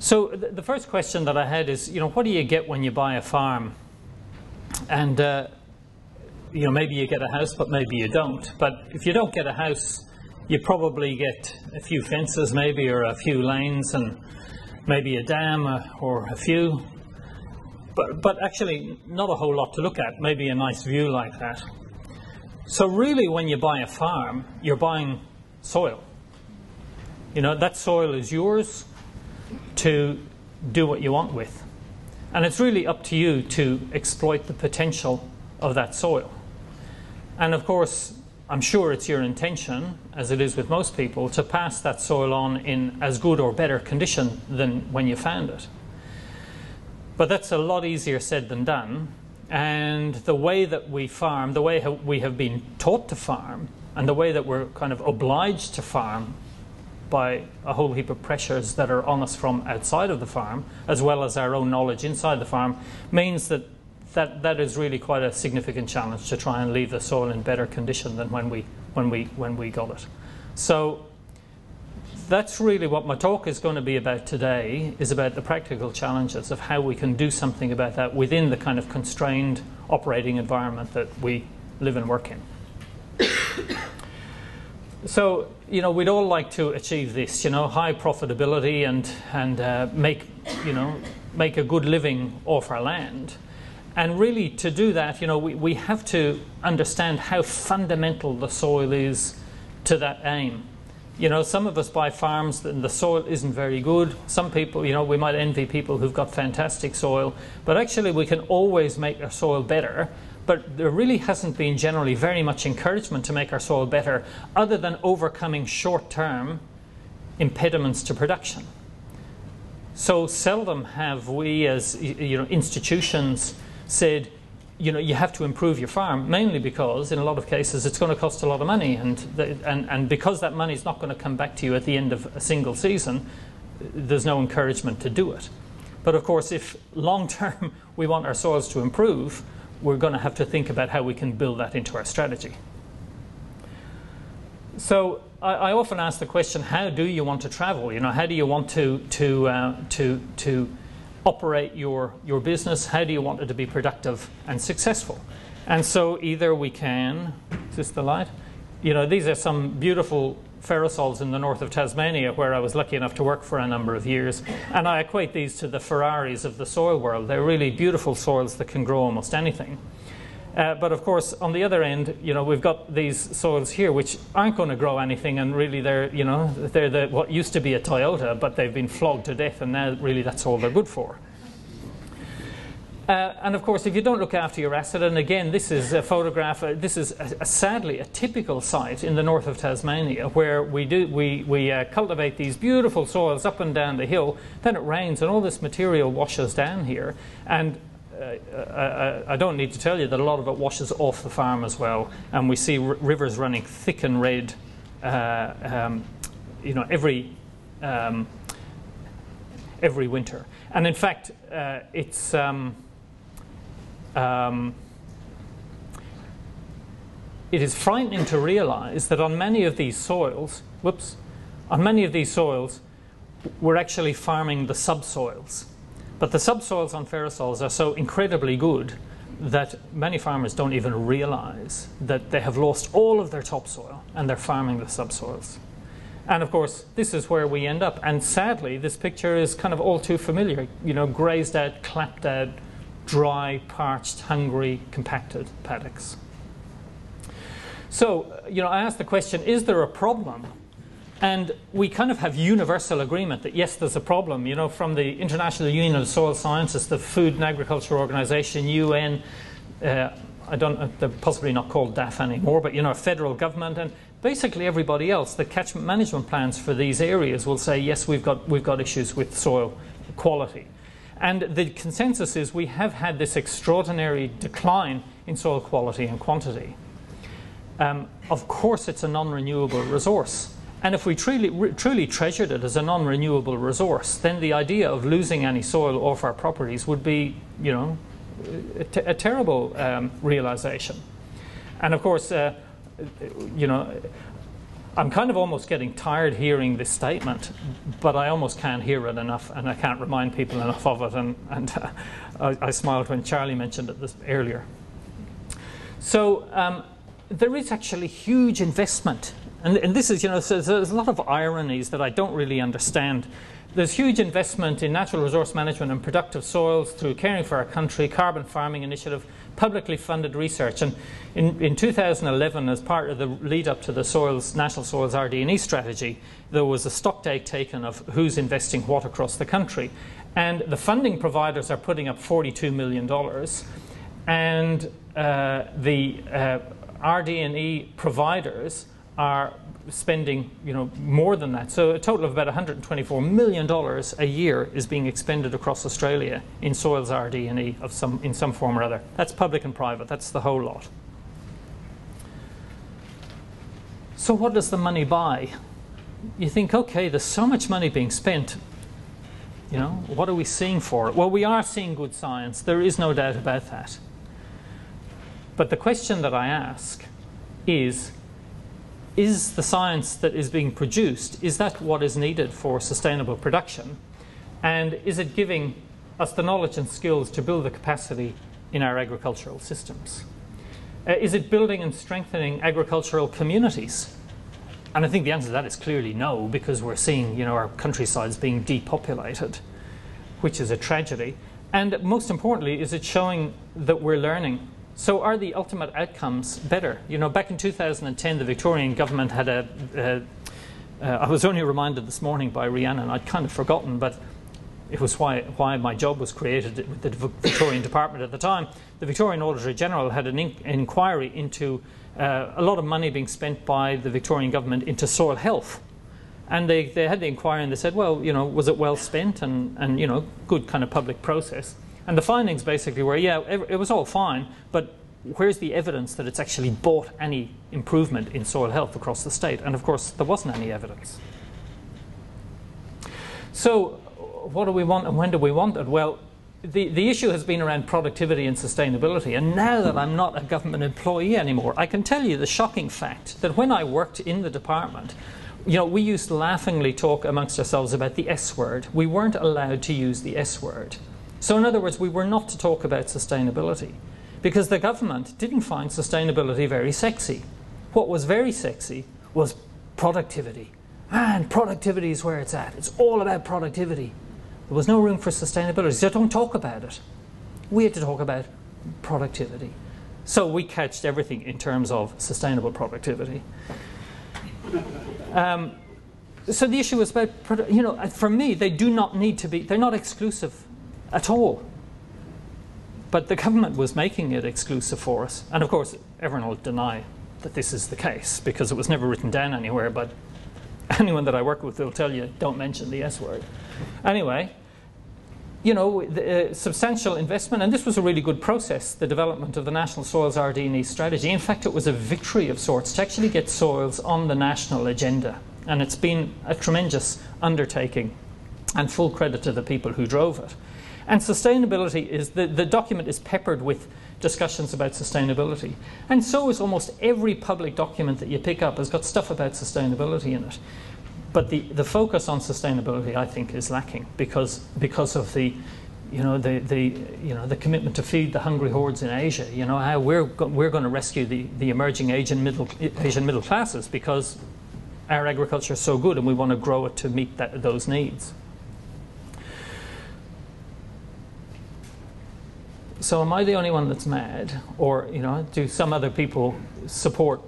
So th the first question that I had is, you know, what do you get when you buy a farm? And uh, you know, maybe you get a house, but maybe you don't. But if you don't get a house, you probably get a few fences, maybe, or a few lanes, and maybe a dam uh, or a few. But, but actually, not a whole lot to look at. Maybe a nice view like that. So really, when you buy a farm, you're buying soil. You know, that soil is yours to do what you want with. And it's really up to you to exploit the potential of that soil. And of course, I'm sure it's your intention, as it is with most people, to pass that soil on in as good or better condition than when you found it. But that's a lot easier said than done. And the way that we farm, the way we have been taught to farm, and the way that we're kind of obliged to farm by a whole heap of pressures that are on us from outside of the farm, as well as our own knowledge inside the farm, means that that, that is really quite a significant challenge to try and leave the soil in better condition than when we, when we, when we got it. So that's really what my talk is going to be about today, is about the practical challenges of how we can do something about that within the kind of constrained operating environment that we live and work in. So, you know, we'd all like to achieve this, you know, high profitability and, and uh, make, you know, make a good living off our land. And really, to do that, you know, we, we have to understand how fundamental the soil is to that aim. You know, some of us buy farms and the soil isn't very good. Some people, you know, we might envy people who've got fantastic soil, but actually we can always make our soil better. But there really hasn't been generally very much encouragement to make our soil better other than overcoming short-term impediments to production. So seldom have we as you know institutions said, you know, you have to improve your farm, mainly because in a lot of cases it's going to cost a lot of money, and, and, and because that money is not going to come back to you at the end of a single season, there's no encouragement to do it. But of course, if long term we want our soils to improve, we're going to have to think about how we can build that into our strategy. So I, I often ask the question, how do you want to travel? You know, how do you want to, to, uh, to, to operate your, your business? How do you want it to be productive and successful? And so either we can, is this the light? You know, these are some beautiful ferrosols in the north of Tasmania where I was lucky enough to work for a number of years. And I equate these to the Ferraris of the soil world. They're really beautiful soils that can grow almost anything. Uh, but of course, on the other end, you know, we've got these soils here which aren't going to grow anything, and really they're, you know, they're the, what used to be a Toyota, but they've been flogged to death, and now really that's all they're good for. Uh, and of course, if you don't look after your asset, and again, this is a photograph, uh, this is a, a sadly a typical site in the north of Tasmania where we, do, we, we uh, cultivate these beautiful soils up and down the hill, then it rains and all this material washes down here. And uh, I, I, don't need to tell you that a lot of it washes off the farm as well, and we see rivers running thick and red, uh, um, you know, every um, every winter. And in fact, uh, it's um, um it is frightening to realize that on many of these soils, whoops, on many of these soils, we're actually farming the subsoils. But the subsoils on ferrosols are so incredibly good that many farmers don't even realize that they have lost all of their topsoil and they're farming the subsoils. And of course, this is where we end up. And sadly, this picture is kind of all too familiar. You know, grazed out, clapped out, dry, parched, hungry, compacted paddocks. So, you know, I asked the question, is there a problem and we kind of have universal agreement that yes, there's a problem. You know, from the International Union of Soil Sciences, the Food and Agriculture Organization, UN, uh, I don't, uh, they're possibly not called DAF anymore, but you know, federal government and basically everybody else. The catchment management plans for these areas will say yes, we've got we've got issues with soil quality, and the consensus is we have had this extraordinary decline in soil quality and quantity. Um, of course, it's a non-renewable resource. And if we truly, truly treasured it as a non-renewable resource, then the idea of losing any soil off our properties would be, you know, a, terrible um, realization. And of course, uh, you know, I'm kind of almost getting tired hearing this statement, but I almost can't hear it enough, and I can't remind people enough of it. And, and uh, I, I, smiled when Charlie mentioned it this, earlier. So um, there is actually huge investment, and, and this is, you know, so there's a lot of ironies that I don't really understand. There's huge investment in natural resource management and productive soils through Caring for Our Country, Carbon Farming Initiative, publicly funded research. And in, in 2011, as part of the lead up to the soils, National Soils RD&E strategy, there was a stock take taken of who's investing what across the country. And the funding providers are putting up $42 million. And uh, the uh, RD&E providers are spending you know, more than that. So a total of about $124 million a year is being expended across Australia in soils RD&E of some, in some form or other. That's public and private. That's the whole lot. So what does the money buy? You think, okay, there's so much money being spent. You know, what are we seeing for it? Well, we are seeing good science. There is no doubt about that. But the question that I ask is, is the science that is being produced, is that what is needed for sustainable production? And is it giving us the knowledge and skills to build the capacity in our agricultural systems? Uh, is it building and strengthening agricultural communities? And I think the answer to that is clearly no, because we're seeing you know, our countrysides being depopulated, which is a tragedy. And most importantly, is it showing that we're learning so are the ultimate outcomes better? You know, back in 2010, the Victorian government had a. uh, I was only reminded this morning by Rhiannon, I'd kind of forgotten, but it was why, why my job was created with the Victorian Department at the time. The Victorian Auditor General had an in inquiry into uh, a lot of money being spent by the Victorian government into soil health. And they, they had the inquiry and they said, well, you know, was it well spent and, and, you know, good kind of public process. And the findings basically were, yeah, it, was all fine, but where's the evidence that it's actually brought any improvement in soil health across the state? And of course, there wasn't any evidence. So what do we want and when do we want it? Well, the, the issue has been around productivity and sustainability. And now that I'm not a government employee anymore, I can tell you the shocking fact that when I worked in the department, you know, we used to laughingly talk amongst ourselves about the S word. We weren't allowed to use the S word. So, in other words, we were not to talk about sustainability because the government didn't find sustainability very sexy. What was very sexy was productivity. And productivity is where it's at. It's all about productivity. There was no room for sustainability, so don't talk about it. We had to talk about productivity. So we catched everything in terms of sustainable productivity. Um, so the issue was about, you know, for me, they do not need to be, they're not exclusive at all. But the government was making it exclusive for us. And of course, everyone will deny that this is the case because it was never written down anywhere. But anyone that I work with will tell you, don't mention the S word. Anyway, you know, the, uh, substantial investment, and this was a really good process, the development of the National Soils RD&E strategy. In fact, it was a victory of sorts to actually get soils on the national agenda. And it's been a tremendous undertaking, and full credit to the people who drove it. And sustainability is the, the document is peppered with discussions about sustainability. And so is almost every public document that you pick up has got stuff about sustainability in it. But the, the focus on sustainability, I think, is lacking because, because of the, you know, the, the, you know, the commitment to feed the hungry hordes in Asia. You know, how we're, go we're going to rescue the, the emerging Asian middle, Asian middle classes because our agriculture is so good and we want to grow it to meet that, those needs. So am I the only one that's mad, or you know, do some other people support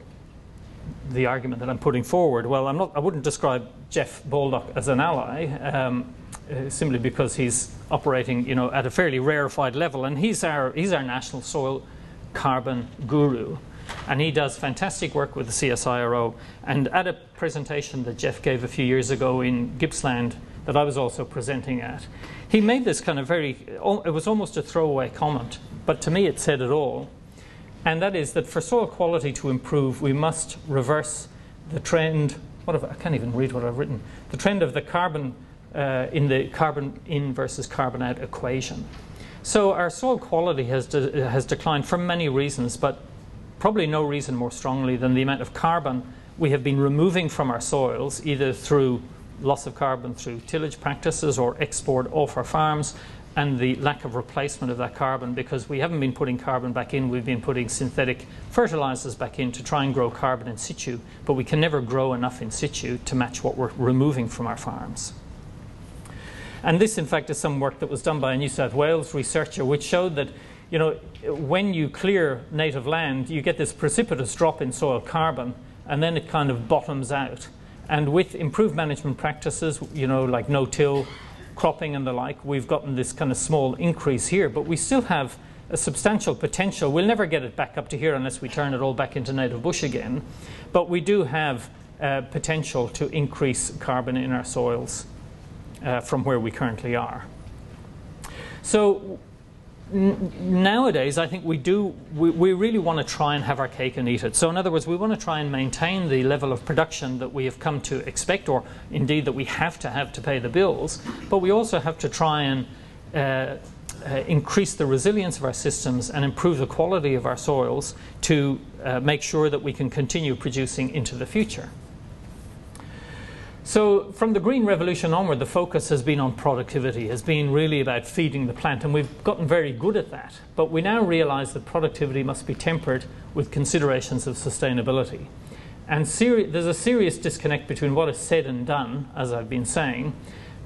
the argument that I'm putting forward? Well, I'm not. I wouldn't describe Jeff Baldock as an ally, um, uh, simply because he's operating, you know, at a fairly rarefied level, and he's our he's our national soil carbon guru. And he does fantastic work with the CSIRO. And at a presentation that Jeff gave a few years ago in Gippsland, that I was also presenting at, he made this kind of very, it was almost a throwaway comment, but to me it said it all. And that is that for soil quality to improve, we must reverse the trend. What have, I can't even read what I've written. The trend of the carbon uh, in the carbon in versus carbon out equation. So our soil quality has, de has declined for many reasons, but probably no reason more strongly than the amount of carbon we have been removing from our soils either through loss of carbon through tillage practices or export off our farms and the lack of replacement of that carbon because we haven't been putting carbon back in, we've been putting synthetic fertilizers back in to try and grow carbon in situ, but we can never grow enough in situ to match what we're removing from our farms. And this, in fact, is some work that was done by a New South Wales researcher which showed that you know, when you clear native land, you get this precipitous drop in soil carbon, and then it kind of bottoms out. And with improved management practices, you know, like no-till, cropping and the like, we've gotten this kind of small increase here, but we still have a substantial potential. We'll never get it back up to here unless we turn it all back into native bush again, but we do have uh, potential to increase carbon in our soils uh, from where we currently are. So nowadays, I think we do, we, we really want to try and have our cake and eat it. So, in other words, we want to try and maintain the level of production that we have come to expect, or indeed that we have to have to pay the bills, but we also have to try and uh, uh, increase the resilience of our systems and improve the quality of our soils to uh, make sure that we can continue producing into the future. So from the Green Revolution onward, the focus has been on productivity, has been really about feeding the plant, and we've gotten very good at that. But we now realize that productivity must be tempered with considerations of sustainability. And there's a serious disconnect between what is said and done, as I've been saying.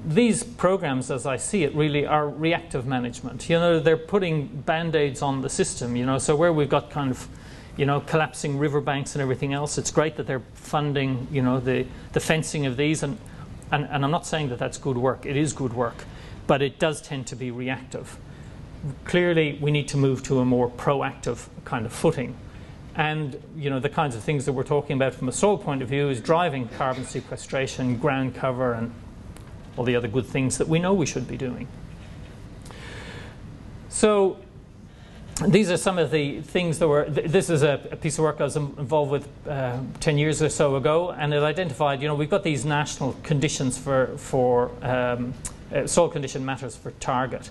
These programs, as I see it, really are reactive management. You know, they're putting band-aids on the system, you know, so where we've got kind of you know, collapsing riverbanks and everything else. It's great that they're funding, you know, the, the fencing of these. And, and, and I'm not saying that that's good work. It is good work. But it does tend to be reactive. Clearly, we need to move to a more proactive kind of footing. And, you know, the kinds of things that we're talking about from a soil point of view is driving carbon sequestration, ground cover, and all the other good things that we know we should be doing. So these are some of the things that were, th this is a, a, piece of work I was involved with uh, 10 years or so ago, and it identified, you know, we've got these national conditions for, for um, uh, soil condition matters for target.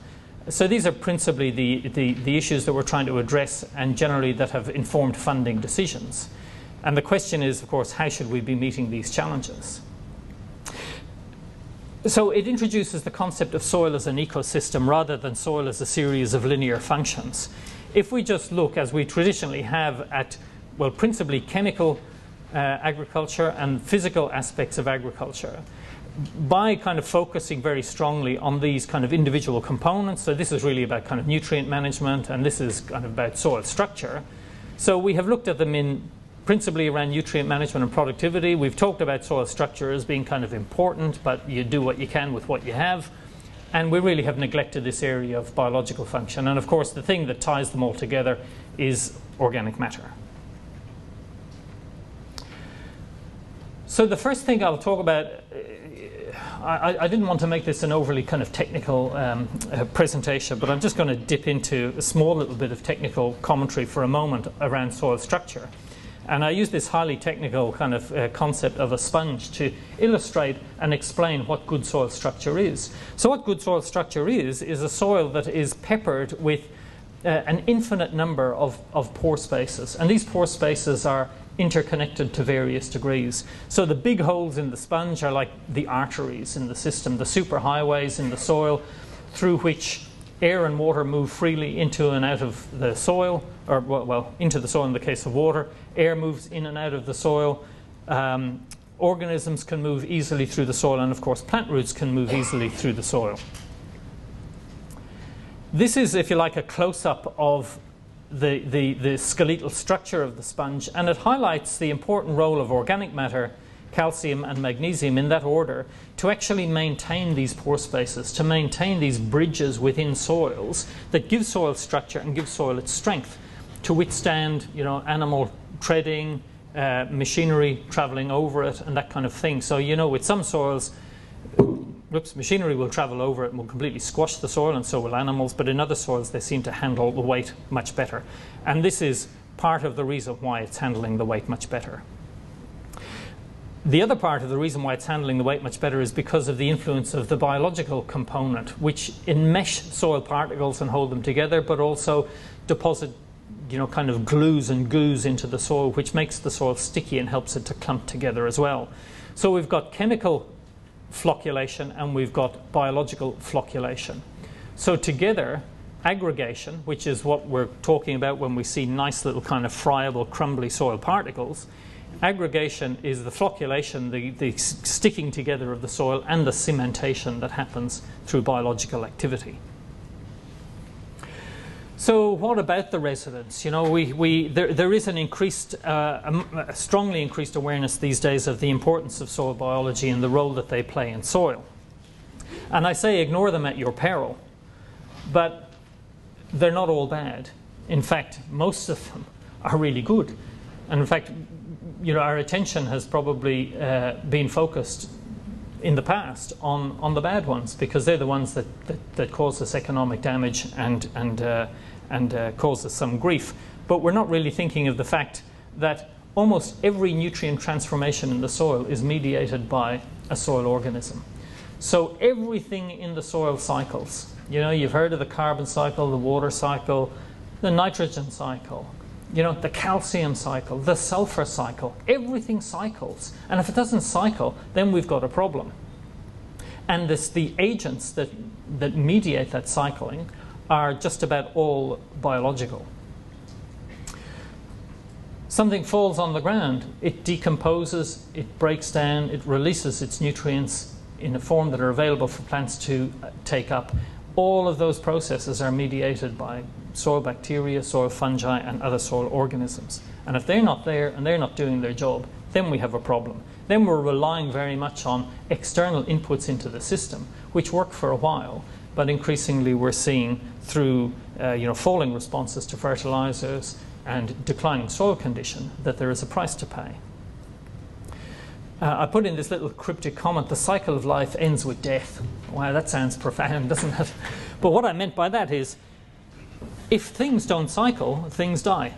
So these are principally the, the, the issues that we're trying to address and generally that have informed funding decisions. And the question is, of course, how should we be meeting these challenges? So it introduces the concept of soil as an ecosystem rather than soil as a series of linear functions if we just look, as we traditionally have, at, well, principally chemical uh, agriculture and physical aspects of agriculture, by kind of focusing very strongly on these kind of individual components, so this is really about kind of nutrient management and this is kind of about soil structure. So we have looked at them in principally around nutrient management and productivity. We've talked about soil structure as being kind of important, but you do what you can with what you have. And we really have neglected this area of biological function. And of course, the thing that ties them all together is organic matter. So the first thing I'll talk about, uh, I, I, didn't want to make this an overly kind of technical um, uh, presentation, but I'm just going to dip into a small little bit of technical commentary for a moment around soil structure. And I use this highly technical kind of uh, concept of a sponge to illustrate and explain what good soil structure is. So what good soil structure is, is a soil that is peppered with uh, an infinite number of, of pore spaces. And these pore spaces are interconnected to various degrees. So the big holes in the sponge are like the arteries in the system, the superhighways in the soil through which air and water move freely into and out of the soil, or well, into the soil in the case of water. Air moves in and out of the soil. Um, organisms can move easily through the soil, and of course, plant roots can move easily through the soil. This is, if you like, a close up of the, the, the skeletal structure of the sponge, and it highlights the important role of organic matter calcium and magnesium in that order to actually maintain these pore spaces, to maintain these bridges within soils that give soil structure and give soil its strength to withstand you know, animal treading, uh, machinery traveling over it and that kind of thing. So you know with some soils, whoops, machinery will travel over it and will completely squash the soil and so will animals, but in other soils they seem to handle the weight much better. And this is part of the reason why it's handling the weight much better. The other part of the reason why it's handling the weight much better is because of the influence of the biological component, which enmesh soil particles and hold them together, but also deposit you know, kind of glues and goos into the soil, which makes the soil sticky and helps it to clump together as well. So we've got chemical flocculation and we've got biological flocculation. So together, aggregation, which is what we're talking about when we see nice little kind of friable, crumbly soil particles, aggregation is the flocculation, the, the sticking together of the soil, and the cementation that happens through biological activity. So what about the residents? You know, we, we, there, there is an increased, uh, a strongly increased awareness these days of the importance of soil biology and the role that they play in soil. And I say ignore them at your peril, but they're not all bad. In fact, most of them are really good. And in fact, you know, our attention has probably uh, been focused in the past on, on the bad ones because they're the ones that, that, that cause us economic damage and, and uh, and uh, cause us some grief. But we're not really thinking of the fact that almost every nutrient transformation in the soil is mediated by a soil organism. So everything in the soil cycles. You know, you've heard of the carbon cycle, the water cycle, the nitrogen cycle, you know, the calcium cycle, the sulfur cycle. Everything cycles. And if it doesn't cycle, then we've got a problem. And it's the agents that, that mediate that cycling are just about all biological. Something falls on the ground, it decomposes, it breaks down, it releases its nutrients in a form that are available for plants to uh, take up. All of those processes are mediated by soil bacteria, soil fungi, and other soil organisms. And if they're not there and they're not doing their job, then we have a problem. Then we're relying very much on external inputs into the system, which work for a while, but increasingly we're seeing through uh, you know, falling responses to fertilizers and declining soil condition that there is a price to pay. Uh, I put in this little cryptic comment the cycle of life ends with death. Wow, that sounds profound, doesn't it? But what I meant by that is if things don't cycle, things die.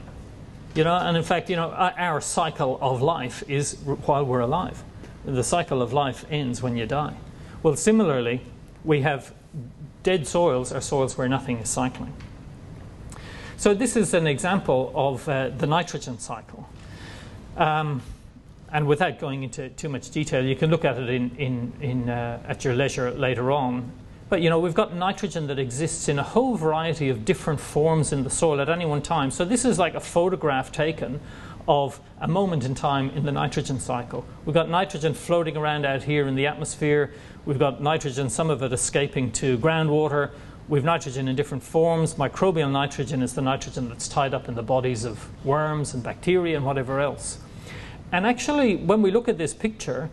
You know, and in fact, you know, our cycle of life is while we're alive. The cycle of life ends when you die. Well, similarly, we have dead soils are soils where nothing is cycling. So this is an example of uh, the nitrogen cycle. Um, and without going into too much detail, you can look at it in, in, in, uh, at your leisure later on. But you know, we've got nitrogen that exists in a whole variety of different forms in the soil at any one time. So this is like a photograph taken of a moment in time in the nitrogen cycle. We've got nitrogen floating around out here in the atmosphere. We've got nitrogen, some of it escaping to groundwater. We've nitrogen in different forms. Microbial nitrogen is the nitrogen that's tied up in the bodies of worms and bacteria and whatever else. And actually, when we look at this picture,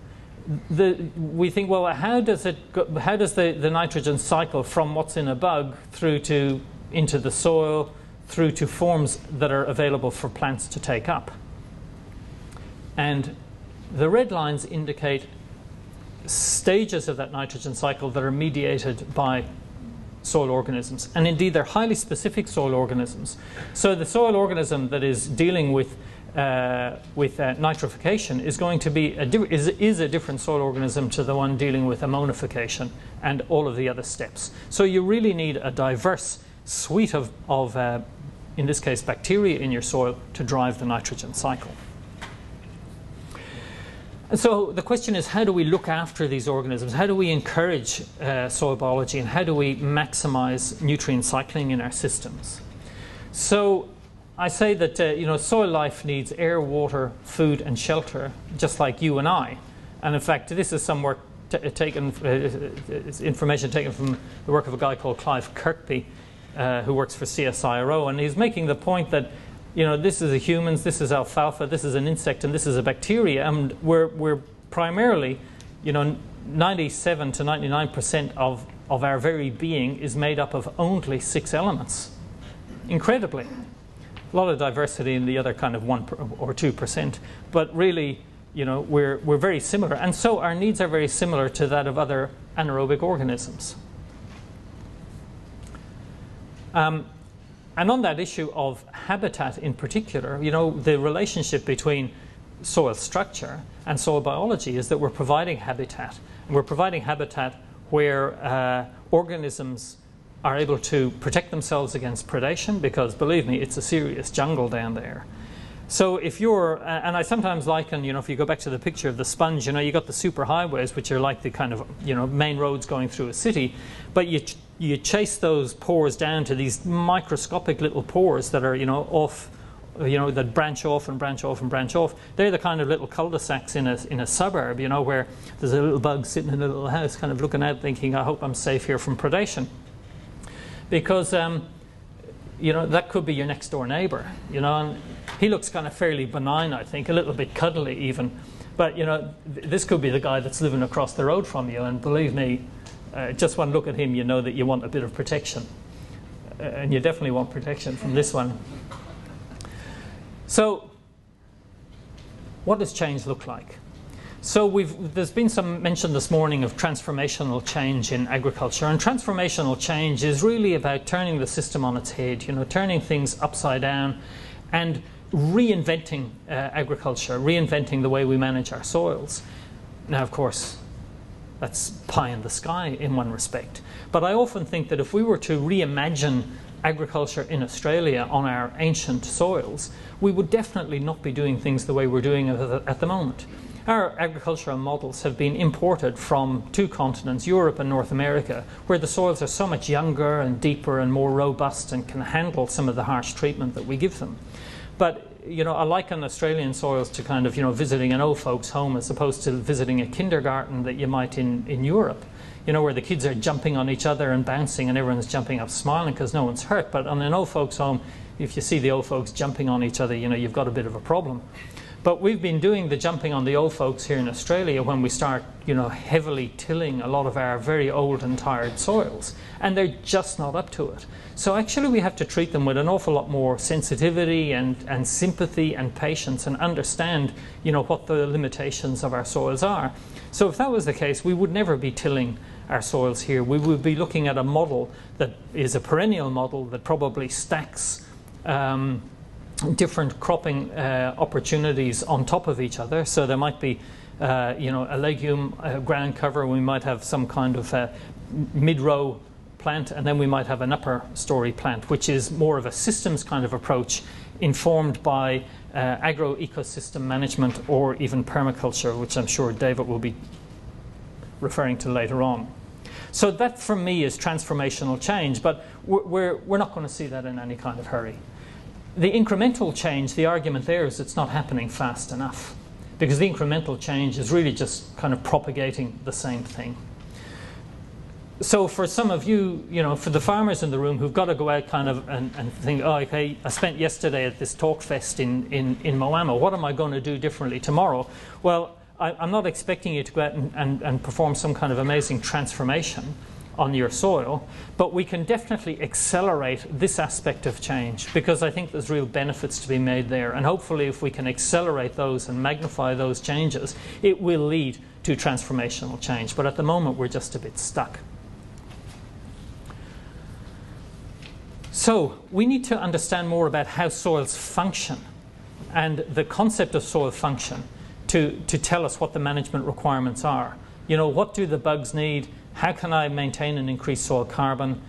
the, we think, well, how does it go, how does the, the nitrogen cycle from what's in a bug through to into the soil, through to forms that are available for plants to take up? And the red lines indicate stages of that nitrogen cycle that are mediated by soil organisms. And indeed, they're highly specific soil organisms. So the soil organism that is dealing with uh, with uh, nitrification is going to be a is, is a different soil organism to the one dealing with ammonification and all of the other steps. So you really need a diverse suite of, of uh, in this case, bacteria in your soil to drive the nitrogen cycle. So the question is, how do we look after these organisms? How do we encourage uh, soil biology and how do we maximize nutrient cycling in our systems? So I say that uh, you know soil life needs air, water, food, and shelter, just like you and I. And in fact, this is some work taken, uh, information taken from the work of a guy called Clive Kirkby, uh, who works for CSIRO, and he's making the point that you know, this is a humans, this is alfalfa, this is an insect, and this is a bacteria, and we're, we're primarily, you know, 97 to 99% of, of our very being is made up of only six elements. Incredibly. A lot of diversity in the other kind of 1 or 2%, but really, you know, we're, we're very similar. And so our needs are very similar to that of other anaerobic organisms. Um, and on that issue of habitat in particular, you know, the relationship between soil structure and soil biology is that we're providing habitat. And we're providing habitat where uh, organisms are able to protect themselves against predation because, believe me, it's a serious jungle down there. So if you're, and I sometimes liken, you know, if you go back to the picture of the sponge, you know, you got the super highways, which are like the kind of, you know, main roads going through a city, but you you chase those pores down to these microscopic little pores that are, you know, off, you know, that branch off and branch off and branch off. They're the kind of little cul-de-sacs in a in a suburb, you know, where there's a little bug sitting in a little house, kind of looking out, thinking, I hope I'm safe here from predation, because. Um, you know, that could be your next door neighbor, you know, and he looks kind of fairly benign, I think, a little bit cuddly even. But, you know, th this could be the guy that's living across the road from you, and believe me, uh, just one look at him, you know that you want a bit of protection. Uh, and you definitely want protection from this one. So, what does change look like? So there's been some mention this morning of transformational change in agriculture, and transformational change is really about turning the system on its head, you know, turning things upside down and reinventing uh, agriculture, reinventing the way we manage our soils. Now, of course, that's pie in the sky in one respect. But I often think that if we were to reimagine agriculture in Australia on our ancient soils, we would definitely not be doing things the way we're doing at the moment. Our agricultural models have been imported from two continents, Europe and North America, where the soils are so much younger and deeper and more robust and can handle some of the harsh treatment that we give them. But you know, I liken Australian soils to kind of, you know, visiting an old folks' home as opposed to visiting a kindergarten that you might in, in Europe, you know, where the kids are jumping on each other and bouncing and everyone's jumping up smiling because no one's hurt. But on an old folks' home, if you see the old folks jumping on each other, you know, you've got a bit of a problem. But we've been doing the jumping on the old folks here in Australia when we start, you know, heavily tilling a lot of our very old and tired soils, and they're just not up to it. So actually, we have to treat them with an awful lot more sensitivity and, and sympathy and patience, and understand, you know, what the limitations of our soils are. So if that was the case, we would never be tilling our soils here. We would be looking at a model that is a perennial model that probably stacks. Um, different cropping uh, opportunities on top of each other. So there might be, uh, you know, a legume ground cover. We might have some kind of mid-row plant, and then we might have an upper story plant, which is more of a systems kind of approach, informed by uh, agro-ecosystem management or even permaculture, which I'm sure David will be referring to later on. So that, for me, is transformational change, but we're, we're not going to see that in any kind of hurry the incremental change, the argument there is it's not happening fast enough because the incremental change is really just kind of propagating the same thing. So for some of you, you know, for the farmers in the room who've got to go out kind of and, and think, oh, okay, I spent yesterday at this talk fest in, in, in Moama, what am I going to do differently tomorrow? Well, I, am not expecting you to go out and, and, and perform some kind of amazing transformation on your soil, but we can definitely accelerate this aspect of change because I think there's real benefits to be made there. And hopefully, if we can accelerate those and magnify those changes, it will lead to transformational change. But at the moment, we're just a bit stuck. So, we need to understand more about how soils function and the concept of soil function to, to tell us what the management requirements are. You know, what do the bugs need? How can I maintain and increase soil carbon?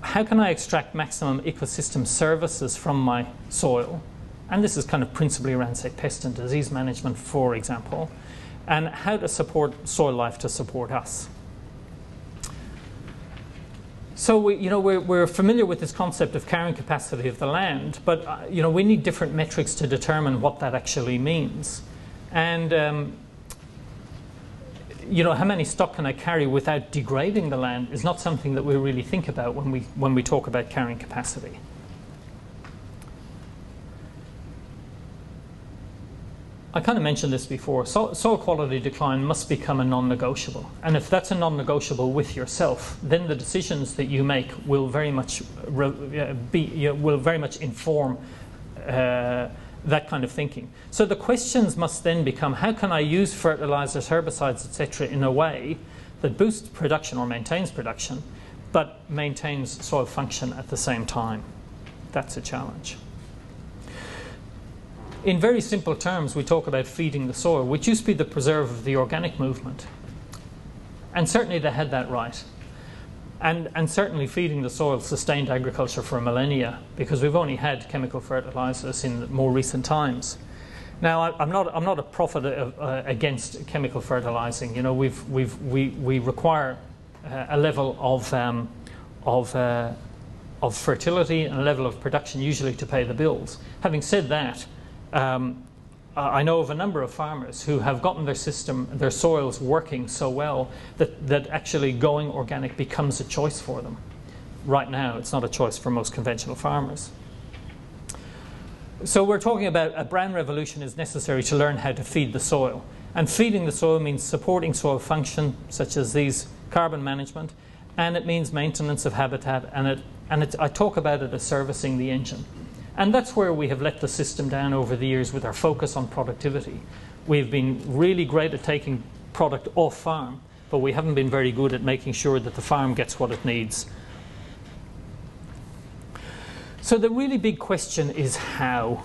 How can I extract maximum ecosystem services from my soil? And this is kind of principally around, say, pest and disease management, for example, and how to support soil life to support us. So we, you know, we're, we're, familiar with this concept of carrying capacity of the land, but uh, you know, we need different metrics to determine what that actually means. And um, you know, how many stock can I carry without degrading the land is not something that we really think about when we, when we talk about carrying capacity. I kind of mentioned this before. So, soil quality decline must become a non-negotiable, and if that's a non-negotiable with yourself, then the decisions that you make will very much be will very much inform uh, that kind of thinking. So the questions must then become how can I use fertilizers, herbicides, etc., in a way that boosts production or maintains production, but maintains soil function at the same time? That's a challenge. In very simple terms, we talk about feeding the soil, which used to be the preserve of the organic movement. And certainly they had that right. And, and certainly feeding the soil sustained agriculture for millennia because we've only had chemical fertilizers in more recent times. Now, I, am not, I'm not a prophet of, uh, against chemical fertilizing. You know, we've, we've, we, we require uh, a level of, um, of, uh, of fertility and a level of production usually to pay the bills. Having said that, um, Uh, I know of a number of farmers who have gotten their system, their soils working so well that, that actually going organic becomes a choice for them. Right now, it's not a choice for most conventional farmers. So we're talking about a brand revolution is necessary to learn how to feed the soil. And feeding the soil means supporting soil function, such as these carbon management, and it means maintenance of habitat, and, it, and it, I talk about it as servicing the engine. And that's where we have let the system down over the years with our focus on productivity. We've been really great at taking product off farm, but we haven't been very good at making sure that the farm gets what it needs so the really big question is how.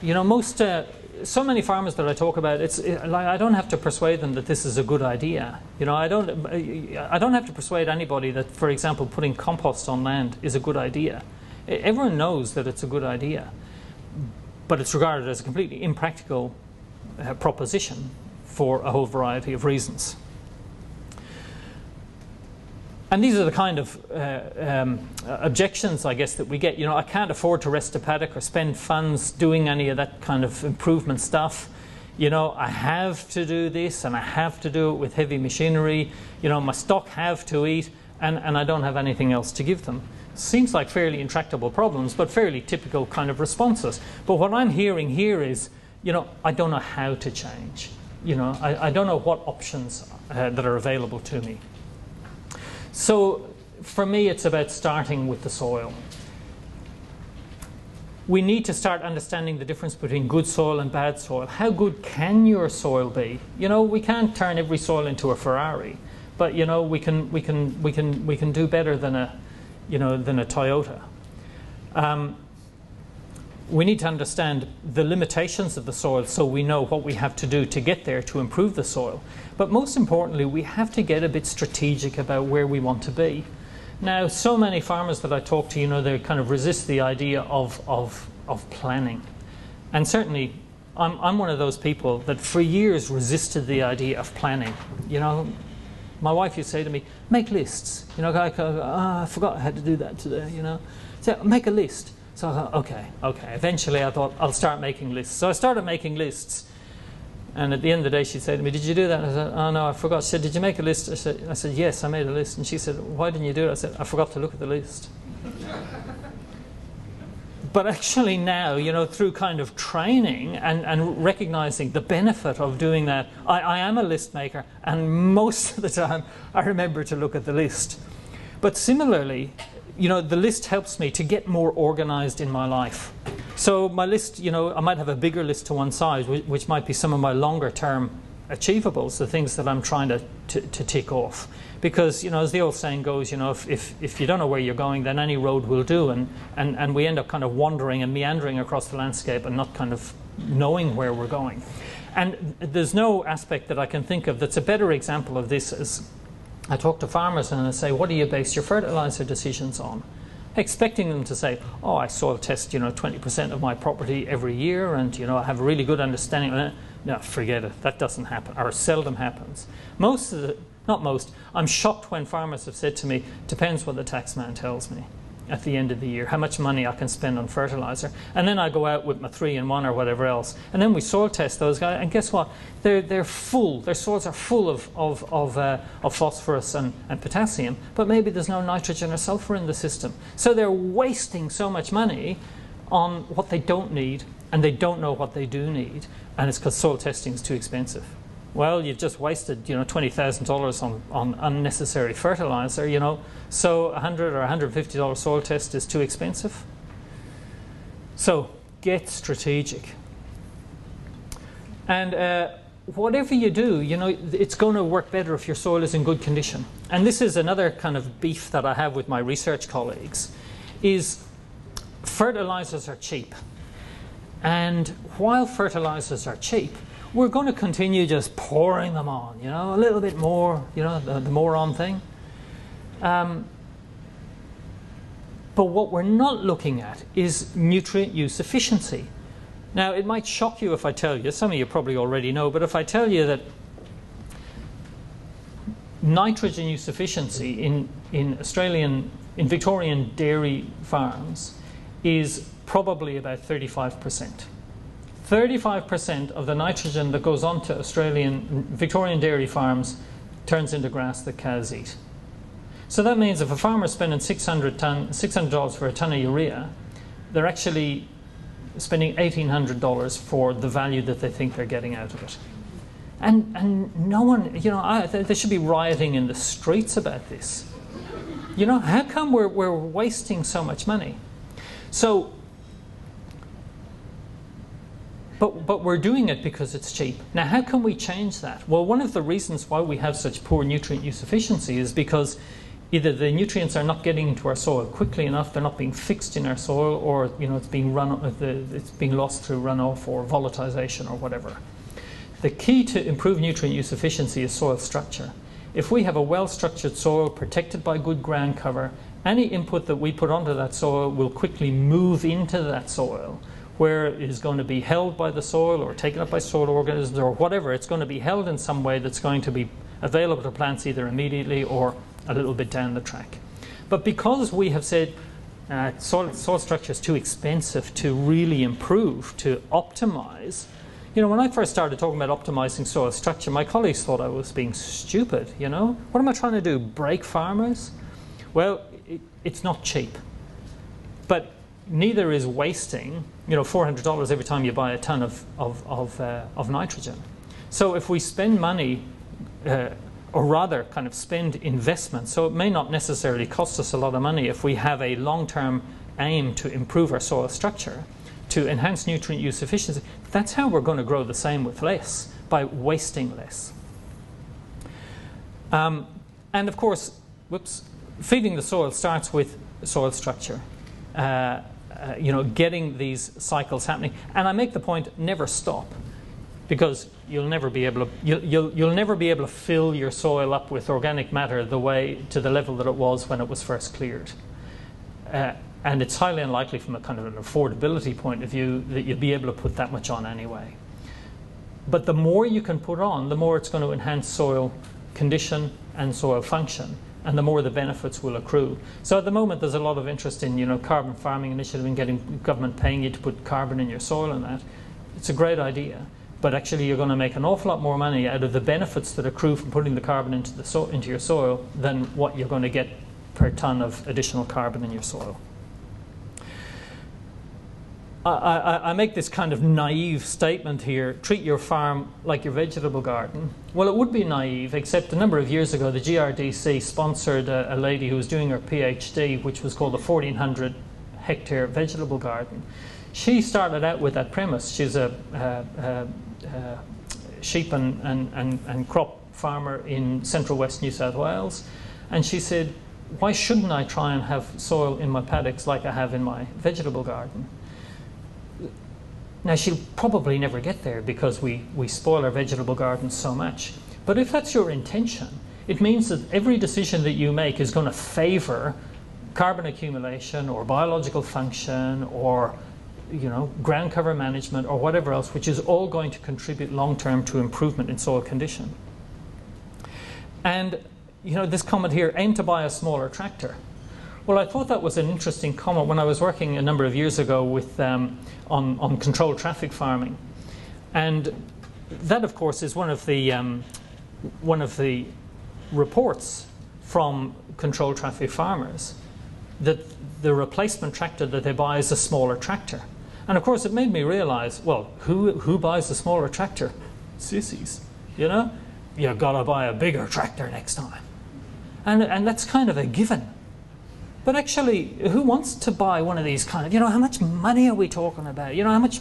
You know, most uh, so many farmers that I talk about, it's it, like I don't have to persuade them that this is a good idea. You know, I don't I don't have to persuade anybody that, for example, putting compost on land is a good idea. Everyone knows that it's a good idea, but it's regarded as a completely impractical uh, proposition for a whole variety of reasons. And these are the kind of uh, um, objections, I guess, that we get. You know, I can't afford to rest a paddock or spend funds doing any of that kind of improvement stuff. You know, I have to do this and I have to do it with heavy machinery. You know, my stock have to eat and, and I don't have anything else to give them. Seems like fairly intractable problems, but fairly typical kind of responses. But what I'm hearing here is, you know, I don't know how to change. You know, I, I don't know what options uh, that are available to me. So for me, it's about starting with the soil. We need to start understanding the difference between good soil and bad soil. How good can your soil be? You know, we can't turn every soil into a Ferrari, but you know, we can we can we can we can do better than a you know than a Toyota. Um, we need to understand the limitations of the soil so we know what we have to do to get there to improve the soil. But most importantly, we have to get a bit strategic about where we want to be. Now, so many farmers that I talk to, you know, they kind of resist the idea of, of, of planning. And certainly, I'm, I'm one of those people that for years resisted the idea of planning. You know, my wife used to say to me, make lists. You know, I, I, oh, I forgot I had to do that today, you know. So make a list. So I thought, okay, okay. Eventually I thought, I'll start making lists. So I started making lists. And at the end of the day, she'd say to me, Did you do that? I said, Oh, no, I forgot. She said, Did you make a list? I said, I said, Yes, I made a list. And she said, Why didn't you do it? I said, I forgot to look at the list. but actually, now, you know, through kind of training and, and recognizing the benefit of doing that, I, I am a list maker. And most of the time, I remember to look at the list. But similarly, you know, the list helps me to get more organized in my life. So my list, you know, I might have a bigger list to one side, which, which might be some of my longer term achievables, the things that I'm trying to, to, to, tick off. Because, you know, as the old saying goes, you know, if, if, if you don't know where you're going, then any road will do. And, and, and we end up kind of wandering and meandering across the landscape and not kind of knowing where we're going. And there's no aspect that I can think of that's a better example of this as I talk to farmers and I say, what do you base your fertilizer decisions on? Expecting them to say, oh, I soil test, you know, 20% of my property every year and, you know, I have a really good understanding. No, forget it. That doesn't happen or seldom happens. Most of the, not most, I'm shocked when farmers have said to me, depends what the tax man tells me at the end of the year, how much money I can spend on fertilizer. And then I go out with my three and one or whatever else. And then we soil test those guys. And guess what? They're, they're full, their soils are full of, of, of, uh, of phosphorus and, and potassium, but maybe there's no nitrogen or sulfur in the system. So they're wasting so much money on what they don't need, and they don't know what they do need. And it's because soil testing is too expensive well, you've just wasted, you know, $20,000 on, on unnecessary fertilizer, you know, so a 100 or $150 soil test is too expensive. So get strategic. And uh, whatever you do, you know, it's going to work better if your soil is in good condition. And this is another kind of beef that I have with my research colleagues, is fertilizers are cheap. And while fertilizers are cheap, we're going to continue just pouring them on, you know, a little bit more, you know, the, the more on thing. Um, but what we're not looking at is nutrient use efficiency. Now, it might shock you if I tell you, some of you probably already know, but if I tell you that nitrogen use efficiency in, in Australian, in Victorian dairy farms is probably about 35%. 35% of the nitrogen that goes onto Australian, Victorian dairy farms turns into grass that cows eat. So that means if a farmer is spending 600 ton, $600 for a ton of urea, they're actually spending $1,800 for the value that they think they're getting out of it. And, and no one, you know, I, they should be rioting in the streets about this. You know, how come we're, we're wasting so much money? So, but, but we're doing it because it's cheap. Now, how can we change that? Well, one of the reasons why we have such poor nutrient use efficiency is because either the nutrients are not getting into our soil quickly enough, they're not being fixed in our soil, or you know, it's being run, uh, it's being lost through runoff or volatilization or whatever. The key to improve nutrient use efficiency is soil structure. If we have a well-structured soil protected by good ground cover, any input that we put onto that soil will quickly move into that soil where it is going to be held by the soil or taken up by soil organisms or whatever. It's going to be held in some way that's going to be available to plants either immediately or a little bit down the track. But because we have said uh, soil, soil structure is too expensive to really improve, to optimize, you know, when I first started talking about optimizing soil structure, my colleagues thought I was being stupid, you know? What am I trying to do? Break farmers? Well, it, it's not cheap. But neither is wasting, you know, $400 every time you buy a ton of, of, of, uh, of nitrogen. So if we spend money, uh, or rather kind of spend investment, so it may not necessarily cost us a lot of money if we have a long-term aim to improve our soil structure, to enhance nutrient use efficiency, that's how we're going to grow the same with less, by wasting less. Um, and of course, whoops, feeding the soil starts with soil structure. Uh, uh, you know, getting these cycles happening. And I make the point, never stop, because you'll never be able to you'll, you'll, you'll never be able to fill your soil up with organic matter the way to the level that it was when it was first cleared. Uh, and it's highly unlikely from a kind of an affordability point of view that you'll be able to put that much on anyway. But the more you can put on, the more it's going to enhance soil condition and soil function, and the more the benefits will accrue. So at the moment, there's a lot of interest in you know carbon farming initiative and getting government paying you to put carbon in your soil and that. It's a great idea, but actually you're going to make an awful lot more money out of the benefits that accrue from putting the carbon into the so into your soil than what you're going to get per ton of additional carbon in your soil. I, I, I, make this kind of naive statement here treat your farm like your vegetable garden. Well, it would be naive, except a number of years ago, the GRDC sponsored a, a lady who was doing her PhD, which was called the 1400 hectare vegetable garden. She started out with that premise. She's a, a, a sheep and, and, and, and crop farmer in central west New South Wales. And she said, Why shouldn't I try and have soil in my paddocks like I have in my vegetable garden? Now, she'll probably never get there because we, we spoil our vegetable gardens so much. But if that's your intention, it means that every decision that you make is going to favor carbon accumulation or biological function or you know, ground cover management or whatever else, which is all going to contribute long term to improvement in soil condition. And you know, this comment here, aim to buy a smaller tractor. Well, I thought that was an interesting comment when I was working a number of years ago with, um, on, on controlled traffic farming. And that, of course, is one of the, um, one of the reports from controlled traffic farmers that the replacement tractor that they buy is a smaller tractor. And of course, it made me realize well, who, who buys a smaller tractor? Sissies, you know? You've got to buy a bigger tractor next time. And, and that's kind of a given. But actually, who wants to buy one of these kind of, you know, how much money are we talking about? You know, how much,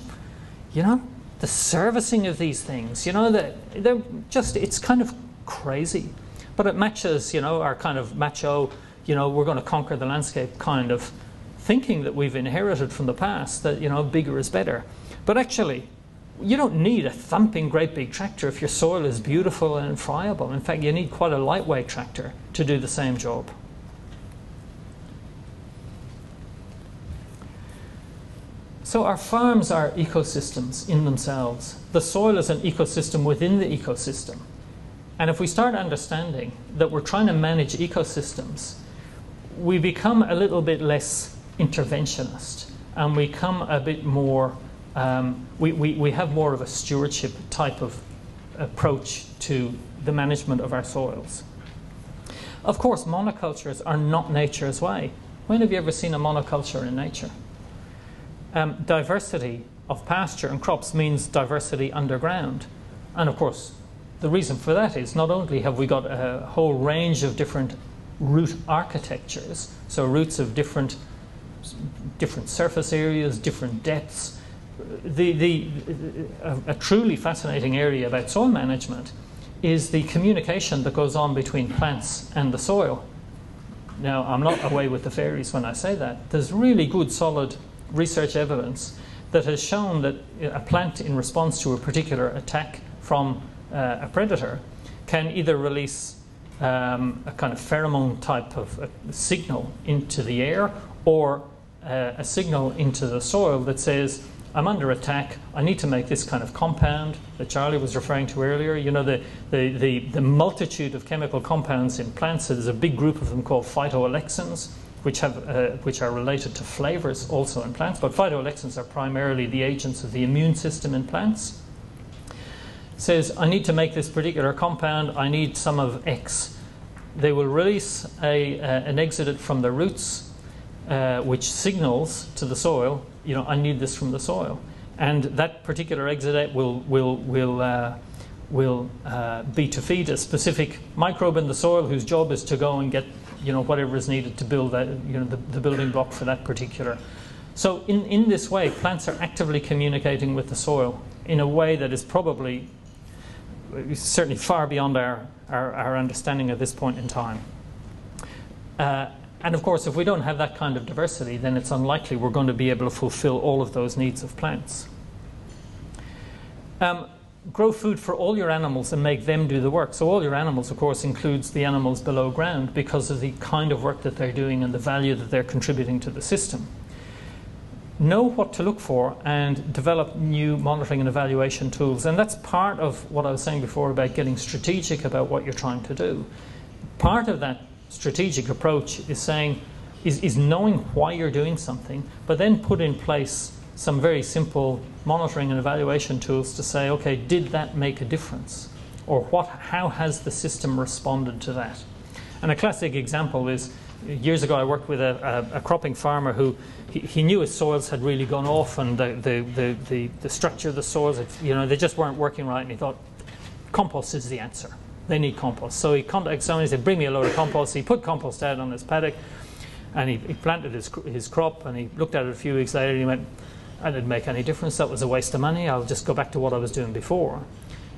you know, the servicing of these things, you know, that they're just, it's kind of crazy. But it matches, you know, our kind of macho, you know, we're going to conquer the landscape kind of thinking that we've inherited from the past that, you know, bigger is better. But actually, you don't need a thumping great big tractor if your soil is beautiful and friable. In fact, you need quite a lightweight tractor to do the same job. So our farms are ecosystems in themselves. The soil is an ecosystem within the ecosystem. And if we start understanding that we're trying to manage ecosystems, we become a little bit less interventionist and we become a bit more, um, we, we, we have more of a stewardship type of approach to the management of our soils. Of course, monocultures are not nature's way. When have you ever seen a monoculture in nature? Um, diversity of pasture and crops means diversity underground. And of course, the reason for that is not only have we got a whole range of different root architectures, so roots of different, different surface areas, different depths. The, the, a, a truly fascinating area about soil management is the communication that goes on between plants and the soil. Now, I'm not away with the fairies when I say that. There's really good, solid research evidence that has shown that a plant, in response to a particular attack from uh, a predator, can either release um, a kind of pheromone type of uh, signal into the air or uh, a signal into the soil that says, I'm under attack. I need to make this kind of compound that Charlie was referring to earlier. You know, the, the, the, the multitude of chemical compounds in plants, so there's a big group of them called phytoalexins, which, have, uh, which are related to flavors also in plants. But phytoalexins are primarily the agents of the immune system in plants. Says, I need to make this particular compound, I need some of X. They will release a, uh, an exudate from the roots, uh, which signals to the soil you know, I need this from the soil. And that particular exudate will, will, will, uh, will uh, be to feed a specific microbe in the soil whose job is to go and get you know, whatever is needed to build that, you know, the, the building block for that particular. So in, in this way, plants are actively communicating with the soil in a way that is probably certainly far beyond our, our, our understanding at this point in time. Uh, and of course, if we don't have that kind of diversity, then it's unlikely we're going to be able to fulfill all of those needs of plants. Um, grow food for all your animals and make them do the work. So all your animals, of course, includes the animals below ground because of the kind of work that they're doing and the value that they're contributing to the system. Know what to look for and develop new monitoring and evaluation tools. And that's part of what I was saying before about getting strategic about what you're trying to do. Part of that strategic approach is saying, is, is knowing why you're doing something, but then put in place some very simple monitoring and evaluation tools to say, okay, did that make a difference? Or what, how has the system responded to that? And a classic example is years ago I worked with a, a, a cropping farmer who he, he, knew his soils had really gone off and the, the, the, the, the structure of the soils, you know, they just weren't working right and he thought compost is the answer they need compost. So he contacted someone, he said, bring me a load of compost. He put compost out on his paddock and he, he planted his, his crop and he looked at it a few weeks later and he went, that didn't make any difference. That was a waste of money. I'll just go back to what I was doing before.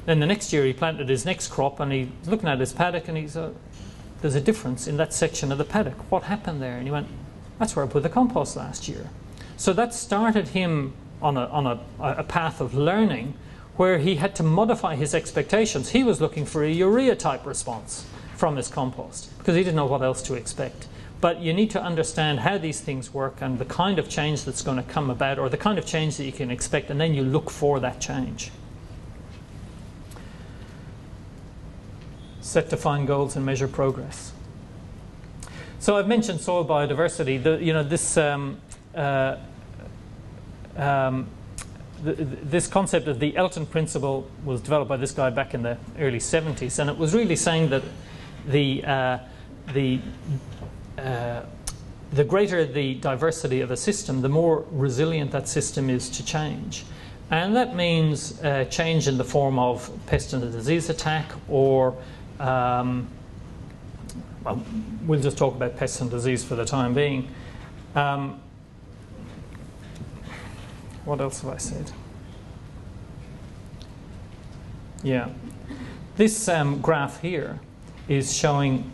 Then the next year he planted his next crop and he's looking at his paddock and he's, uh, there's a difference in that section of the paddock. What happened there? And he went, that's where I put the compost last year. So that started him on a, on a, a path of learning where he had to modify his expectations. He was looking for a urea type response from his compost because he didn't know what else to expect. But you need to understand how these things work and the kind of change that's going to come about or the kind of change that you can expect, and then you look for that change. Set defined goals and measure progress. So I've mentioned soil biodiversity. The, you know, this um, uh, um, this concept of the Elton principle was developed by this guy back in the early 70s, and it was really saying that the, uh, the, uh, the greater the diversity of a system, the more resilient that system is to change. And that means uh, change in the form of pest and disease attack or um, well, we'll just talk about pests and disease for the time being. Um, what else have I said? Yeah. This um, graph here is showing,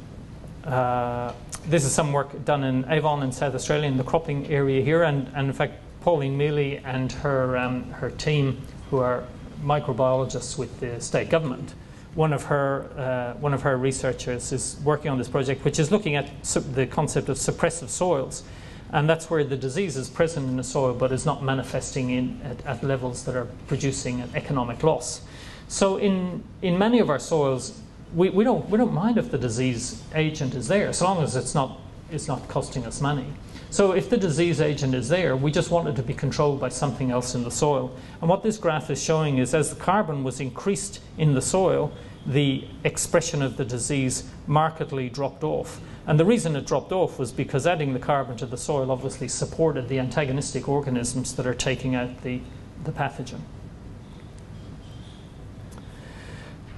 uh, this is some work done in Avon in South Australia in the cropping area here. And, and in fact, Pauline Mele and her, um, her team, who are microbiologists with the state government, one of her uh, one of her researchers is working on this project, which is looking at the concept of suppressive soils, And that's where the disease is present in the soil but is not manifesting in, at, at levels that are producing an economic loss. So in, in many of our soils, we, we, don't, we don't mind if the disease agent is there, so long as it's not, it's not costing us money. So if the disease agent is there, we just want it to be controlled by something else in the soil. And what this graph is showing is as the carbon was increased in the soil, the expression of the disease markedly dropped off. And the reason it dropped off was because adding the carbon to the soil obviously supported the antagonistic organisms that are taking out the, the pathogen.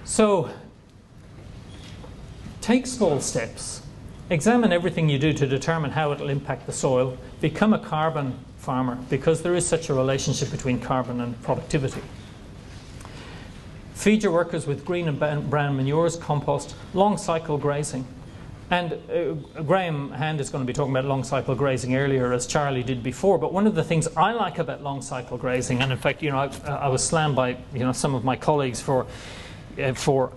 So take small steps. Examine everything you do to determine how it will impact the soil. Become a carbon farmer because there is such a relationship between carbon and productivity. Feed your workers with green and brown manures, compost, long cycle grazing. And uh, Graham Hand is going to be talking about long cycle grazing earlier, as Charlie did before. But one of the things I like about long cycle grazing, and in fact, you know, I, I was slammed by you know some of my colleagues for uh, for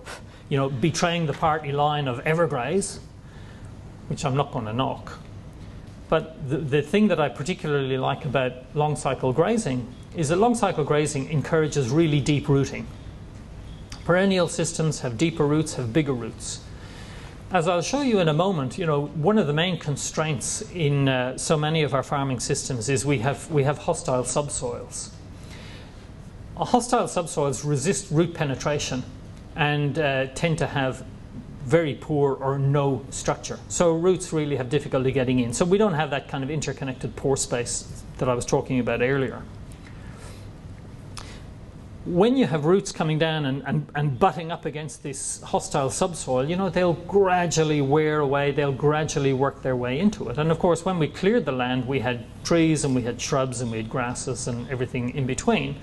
you know betraying the party line of Evergraze, which I'm not going to knock. But the, the thing that I particularly like about long cycle grazing is that long cycle grazing encourages really deep rooting. Perennial systems have deeper roots, have bigger roots. As I'll show you in a moment, you know, one of the main constraints in uh, so many of our farming systems is we have, we have hostile subsoils. Hostile subsoils resist root penetration and uh, tend to have very poor or no structure. So roots really have difficulty getting in. So we don't have that kind of interconnected pore space that I was talking about earlier when you have roots coming down and, and, and butting up against this hostile subsoil, you know, they'll gradually wear away, they'll gradually work their way into it. And of course, when we cleared the land, we had trees and we had shrubs and we had grasses and everything in between.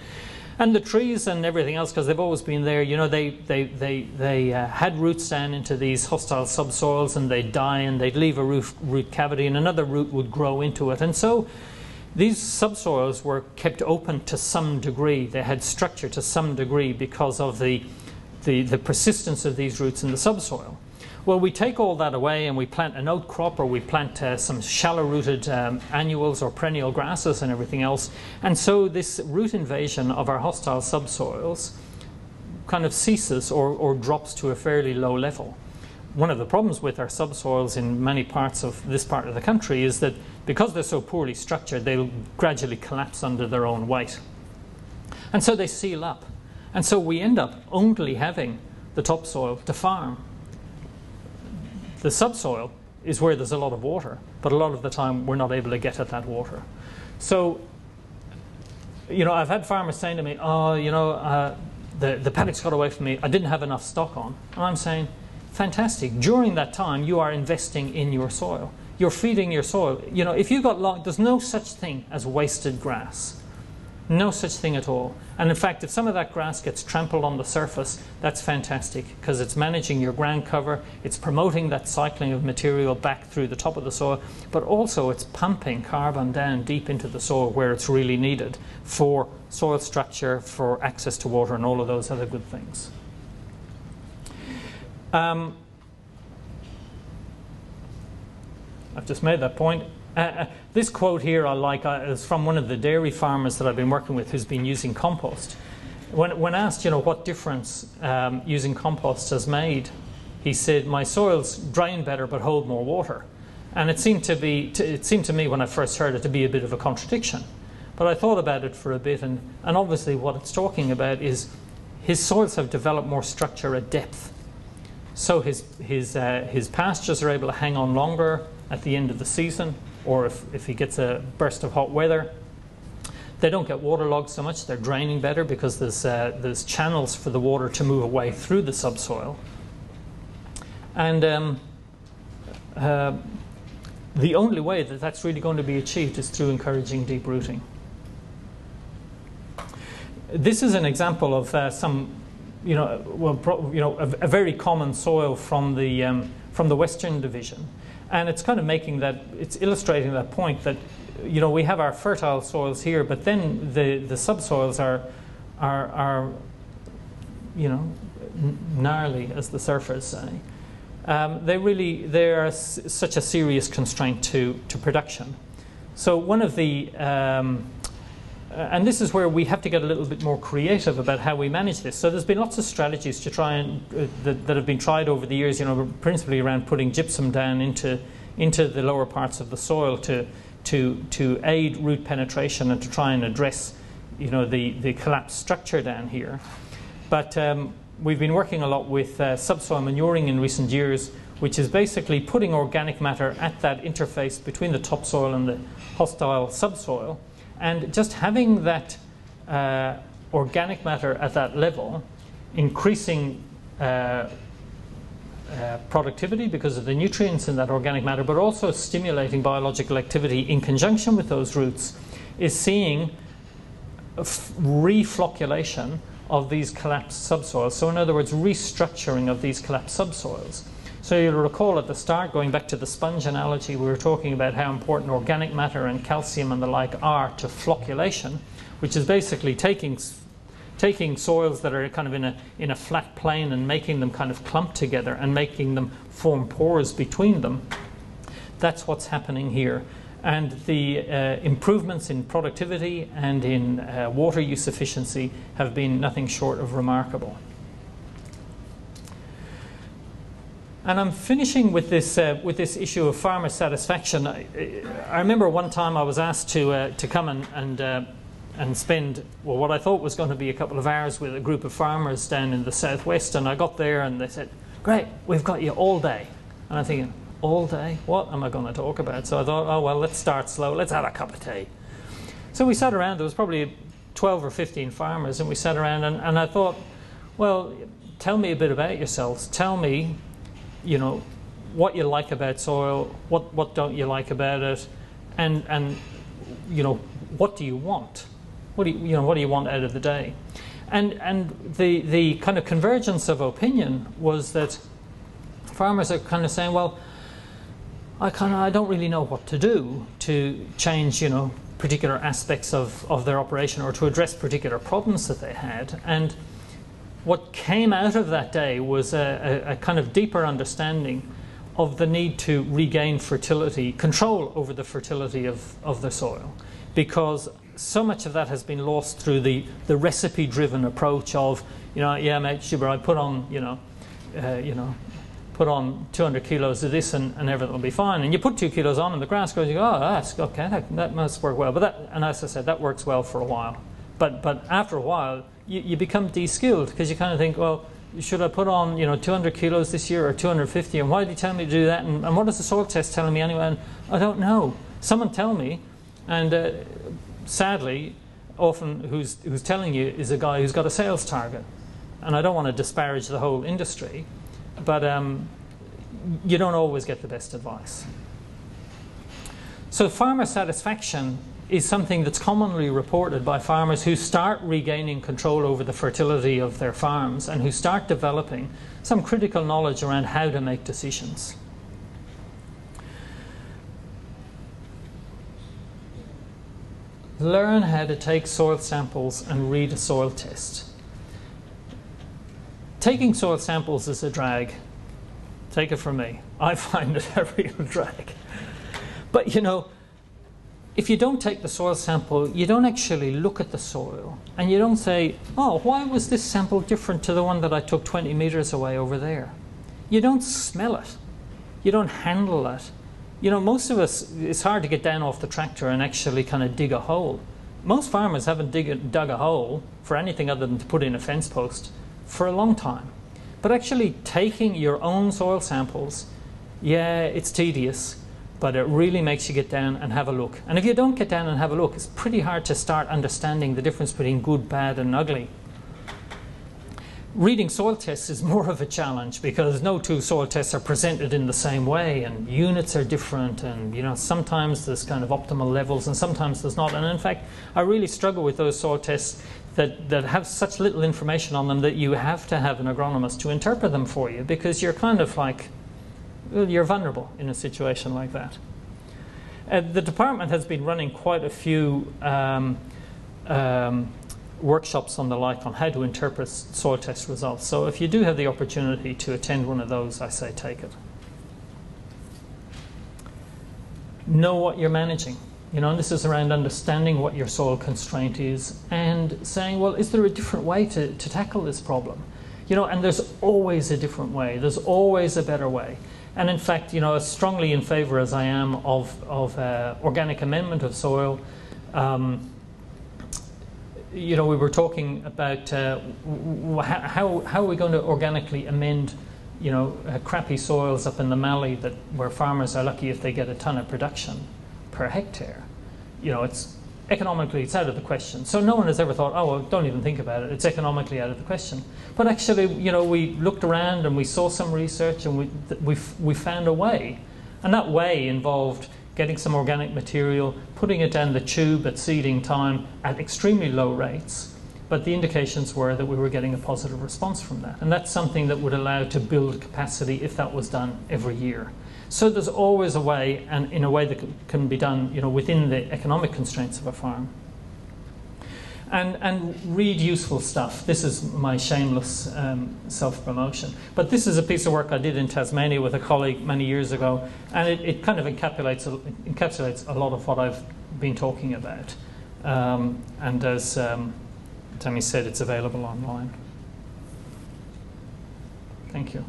And the trees and everything else, because they've always been there, you know, they, they, they, they uh, had roots down into these hostile subsoils and they'd die and they'd leave a root, root cavity and another root would grow into it. And so these subsoils were kept open to some degree. They had structure to some degree because of the, the, the persistence of these roots in the subsoil. Well, we take all that away and we plant an outcrop or we plant uh, some shallow rooted um, annuals or perennial grasses and everything else. And so this root invasion of our hostile subsoils kind of ceases or, or drops to a fairly low level. One of the problems with our subsoils in many parts of this part of the country is that because they're so poorly structured, they'll gradually collapse under their own weight. And so they seal up. And so we end up only having the topsoil to farm. The subsoil is where there's a lot of water, but a lot of the time we're not able to get at that water. So, you know, I've had farmers saying to me, oh, you know, uh, the, the paddocks got away from me, I didn't have enough stock on. And I'm saying, fantastic. During that time, you are investing in your soil you're feeding your soil. You know, if you've got long, there's no such thing as wasted grass. No such thing at all. And in fact, if some of that grass gets trampled on the surface, that's fantastic because it's managing your ground cover, it's promoting that cycling of material back through the top of the soil, but also it's pumping carbon down deep into the soil where it's really needed for soil structure, for access to water, and all of those other good things. Um, I've just made that point. Uh, uh, this quote here I like uh, is from one of the dairy farmers that I've been working with who's been using compost. When, when asked, you know, what difference um, using compost has made, he said, "My soils drain better but hold more water." And it seemed to be, to, it seemed to me when I first heard it to be a bit of a contradiction. But I thought about it for a bit, and, and obviously what it's talking about is his soils have developed more structure at depth. So his, his, uh, his pastures are able to hang on longer, at the end of the season or if, if he gets a burst of hot weather. They don't get waterlogged so much, they're draining better because there's, uh, there's channels for the water to move away through the subsoil. And um, uh, the only way that that's really going to be achieved is through encouraging deep rooting. This is an example of uh, some, you know, well, you know, a, a, very common soil from the, um, from the Western Division. And it's kind of making that, it's illustrating that point that, you know, we have our fertile soils here, but then the, the subsoils are, are, are, you know, gnarly, as the say. Um, they really, they are such a serious constraint to, to production. So one of the um, and this is where we have to get a little bit more creative about how we manage this. So there's been lots of strategies to try and uh, that, that, have been tried over the years. You know, principally around putting gypsum down into into the lower parts of the soil to to to aid root penetration and to try and address you know the the collapsed structure down here. But um, we've been working a lot with uh, subsoil manuring in recent years, which is basically putting organic matter at that interface between the topsoil and the hostile subsoil and just having that uh, organic matter at that level, increasing uh, uh, productivity because of the nutrients in that organic matter, but also stimulating biological activity in conjunction with those roots, is seeing reflocculation of these collapsed subsoils. So, in other words, restructuring of these collapsed subsoils. So you'll recall at the start, going back to the sponge analogy, we were talking about how important organic matter and calcium and the like are to flocculation, which is basically taking taking soils that are kind of in a in a flat plane and making them kind of clump together and making them form pores between them. That's what's happening here. And the uh, improvements in productivity and in uh, water use efficiency have been nothing short of remarkable. And I'm finishing with this, uh, with this issue of farmer satisfaction. I, I, remember one time I was asked to, uh, to come and, and, uh, and spend well, what I thought was going to be a couple of hours with a group of farmers down in the southwest. And I got there and they said, Great, we've got you all day. And I'm thinking, All day? What am I going to talk about? So I thought, Oh, well, let's start slow. Let's have a cup of tea. So we sat around. There was probably 12 or 15 farmers, and we sat around. And, and I thought, Well, tell me a bit about yourselves. Tell me you know, what you like about soil, what, what don't you like about it, and, and you know, what do you want? What do you, you know, what do you want out of the day? And, and the, the kind of convergence of opinion was that farmers are kind of saying, well, I kind of I don't really know what to do to change, you know, particular aspects of, of their operation or to address particular problems that they had. And what came out of that day was a, a, a, kind of deeper understanding of the need to regain fertility, control over the fertility of, of the soil, because so much of that has been lost through the, the recipe driven approach of, you know, yeah, mate, super, I put on, you know, uh, you know, put on 200 kilos of this and, and everything will be fine. And you put two kilos on and the grass grows, you go, oh, that's okay, that, that must work well. But that, and as I said, that works well for a while. But, but after a while, you, you become de-skilled because you kind of think, well, should I put on you know 200 kilos this year or 250? And why did he tell me to do that? And, and what is the soil test telling me anyway? And I don't know. Someone tell me. And uh, sadly, often who's who's telling you is a guy who's got a sales target. And I don't want to disparage the whole industry, but um, you don't always get the best advice. So farmer satisfaction is something that's commonly reported by farmers who start regaining control over the fertility of their farms and who start developing some critical knowledge around how to make decisions. Learn how to take soil samples and read a soil test. Taking soil samples is a drag. Take it from me. I find it a real drag. But you know, if you don't take the soil sample, you don't actually look at the soil and you don't say, oh, why was this sample different to the one that I took 20 meters away over there? You don't smell it. You don't handle it. You know, most of us, it's hard to get down off the tractor and actually kind of dig a hole. Most farmers haven't dig, dug a hole for anything other than to put in a fence post for a long time. But actually taking your own soil samples, yeah, it's tedious but it really makes you get down and have a look. And if you don't get down and have a look, it's pretty hard to start understanding the difference between good, bad, and ugly. Reading soil tests is more of a challenge because no two soil tests are presented in the same way, and units are different, and you know sometimes there's kind of optimal levels, and sometimes there's not. And in fact, I really struggle with those soil tests that, that have such little information on them that you have to have an agronomist to interpret them for you because you're kind of like you're vulnerable in a situation like that. Uh, the department has been running quite a few um, um, workshops on the like on how to interpret soil test results. So if you do have the opportunity to attend one of those, I say take it. Know what you're managing. You know, this is around understanding what your soil constraint is and saying, well, is there a different way to, to tackle this problem? You know, and there's always a different way. There's always a better way. And in fact, you know, as strongly in favour as I am of, of uh, organic amendment of soil, um, you know, we were talking about uh, how, how are we going to organically amend, you know, uh, crappy soils up in the Mallee that where farmers are lucky if they get a ton of production per hectare. You know, it's economically it's out of the question. So no one has ever thought, oh, well, don't even think about it. It's economically out of the question. But actually, you know, we looked around and we saw some research and we we we found a way, and that way involved getting some organic material, putting it down the tube at seeding time at extremely low rates. But the indications were that we were getting a positive response from that. And that's something that would allow to build capacity if that was done every year. So there's always a way, and in a way that can be done you know, within the economic constraints of a farm. And, and read useful stuff. This is my shameless um, self promotion. But this is a piece of work I did in Tasmania with a colleague many years ago, and it, it kind of encapsulates, encapsulates a lot of what I've been talking about. Um, and as um, Tammy said, it's available online. Thank you.